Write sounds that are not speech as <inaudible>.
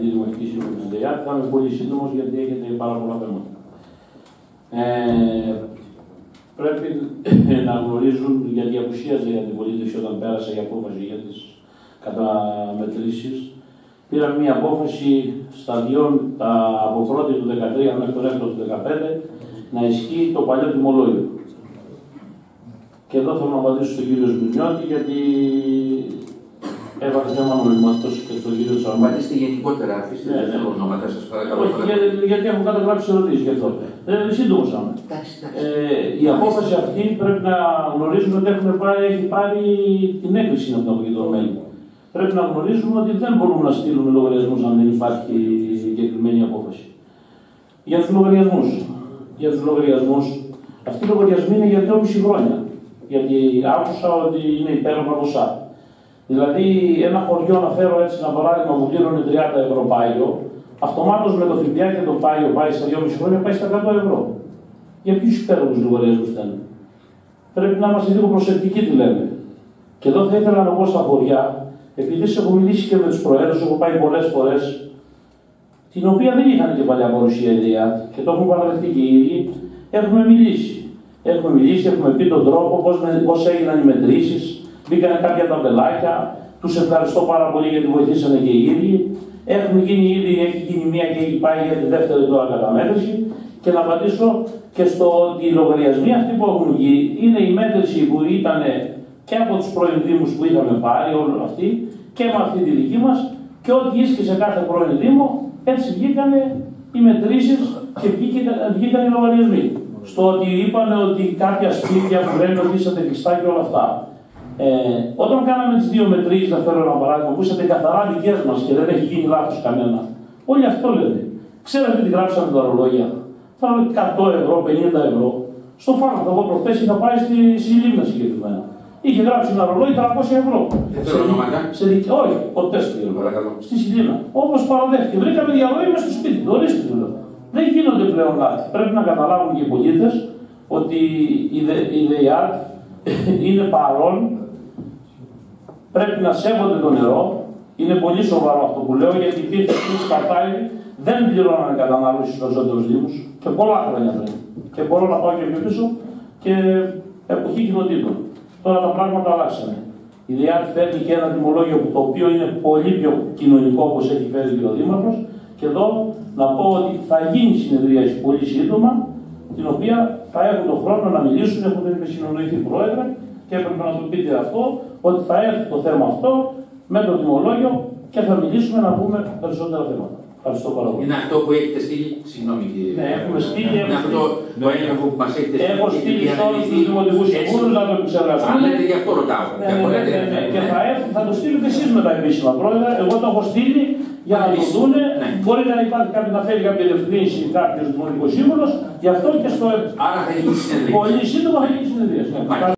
αγαπητοί δημοτικοί σύμβουλοι τη ΔΕΙΑΤ. Θα είμαι πολύ σύντομος γιατί έχετε πάρα πολλά θέματα. Ε, πρέπει <laughs> να γνωρίζουν, γιατί απουσίαζε για την πολίτευση όταν πέρασε η απόφαση για τις καταμετρήσεις. Πήραμε μια απόφαση σταδίων από 1η του 2013 μέχρι τον 6ο του 2015 να ισχύει το παλιό τιμολόγιο. Και εδώ θέλω να απαντήσω στον κύριο Σμπινιώτη, γιατί έβαλες θέμα νομιμότητα και στον κύριο Τσαρμάκη. Απαντήστε γενικότερα, αφήστε ναι, ναι. ονόματα σας, παρακαλώ. Όχι, για, γιατί έχω καταγράψει ερωτήσεις γι' αυτό. Δεν είναι σύντομο άμα. Ε, η απόφαση αυτή πρέπει να γνωρίζουμε ότι έχουμε πάρει, έχει πάρει την έκκληση από το αποκεντρωμένο. Πρέπει να γνωρίζουμε ότι δεν μπορούμε να στείλουμε λογαριασμούς αν δεν υπάρχει συγκεκριμένη απόφαση. Για τους λογαριασμούς. Για τους λογαριασμούς, αυτοί οι λογαριασμοί είναι για 2,5 χρόνια γιατί άκουσα ότι είναι υπέροχα ποσά. Δηλαδή, ένα χωριό, να φέρω έτσι ένα παράδειγμα που πλήρωνε 30 ευρώ πάιο, αυτομάτως με το ΦΠΑ και το πάιο πάει στα 2,5 χρόνια πάει στα 100 ευρώ. Για ποιους υπέροχους λογαριασμού θέλουν. Πρέπει να είμαστε λίγο προσεκτικοί τι λέμε. Και εδώ θα ήθελα να πω στα χωριά, επειδή σε έχω μιλήσει και με τους προέδρου, έχω πάει πολλές φορές, την οποία δεν είχαν και παλιά παρουσία ιδέα και το έχουν παραδεχτεί και οι ίδιοι, έχουμε μιλήσει. Έχουμε μιλήσει, έχουμε πει τον τρόπο, πώς έγιναν οι μετρήσεις, μπήκαν κάποια ταμπελάκια. Τους ευχαριστώ πάρα πολύ γιατί βοηθήσανε και οι ίδιοι. Έχουν γίνει ήδη, έχει γίνει μία και έχει πάει για τη δεύτερη τώρα καταμέτρηση. Και να απαντήσω και στο ότι οι λογαριασμοί αυτοί που έχουν βγει είναι η μέτρηση που ήταν και από τους πρώην Δήμους που είχαμε πάρει, όλοι αυτοί, και με αυτή τη δική μας. Και ό,τι ίσχυε σε κάθε πρώην Δήμο, έτσι βγήκαν οι μετρήσεις και βγήκαν οι λογαριασμοί στο ότι είπαν ότι κάποια σπίτια που λένε ότι είσατε κλειστά και όλα αυτά. Ε, όταν κάναμε τις δύο μετρήσεις, να φέρω ένα παράδειγμα, που είσατε καθαρά δικέ μας και δεν έχει γίνει λάθος κανένα. Όλοι αυτό λένε. Ξέρετε τι γράψαμε τα ρολόγια. Θα 100 ευρώ, 50 ευρώ. Στο φάρμακο, εγώ προχθές είχα πάει στη, στη Λίμνα συγκεκριμένα. Είχε γράψει ένα ρολόι 300 ευρώ. Δεν θέλω ονόματα. Όχι, ποτέ στη Στη Σιλίνα. Όπως παραδέχτηκε. Βρήκαμε διαλόγια με στο σπίτι. Ορίστε του λέω. Δεν γίνονται πλέον λάθη. Πρέπει να καταλάβουν και οι πολίτες ότι η ΔΕΙΑΤ <laughs> είναι παρόν, πρέπει να σέβονται το νερό. Είναι πολύ σοβαρό αυτό που λέω γιατί υπήρχε οι κατάλληλοι δεν πληρώνανε κατανάλωση στου περισσότερους Δήμου και πολλά χρόνια πριν. Και μπορώ να πάω και πιο πίσω και εποχή κοινοτήτων. Τώρα τα πράγματα αλλάξανε. Η ΔΕΙΑΤ φέρνει και ένα τιμολόγιο το οποίο είναι πολύ πιο κοινωνικό όπως έχει φέρει και ο Δήμαρχος και εδώ να πω ότι θα γίνει συνεδρίαση πολύ σύντομα, την οποία θα έχουν τον χρόνο να μιλήσουν, έχουν συνολογηθεί πρόεδρε και έπρεπε να του πείτε αυτό, ότι θα έρθει το θέμα αυτό με το τιμολόγιο και θα μιλήσουμε να πούμε περισσότερα θέματα. Ευχαριστώ πάρα πολύ. Είναι αυτό που έχετε στείλει, συγγνώμη κύριε. Ναι, έχουμε στείλει. Είναι αυτό το έγγραφο που μας έχετε στείλει. Έχω στείλει σε όλου του δημοτικούς συμβούλου να το επεξεργαστούν. Αν λέτε γι' αυτό ρωτάω. Ναι, ναι, ναι, ναι, Και θα, έρθει, θα το στείλετε εσείς με τα επίσημα πρόεδρα. Εγώ το έχω στείλει για να το δούνε. Μπορεί να υπάρχει κάποιος να θέλει κάποια διευκρίνηση κάποιος δημοτικός σύμβουλος. Γι' αυτό και στο. Άρα θα γίνει συνεδρία. Πολύ σύντομα θα γίνει συνεδρία.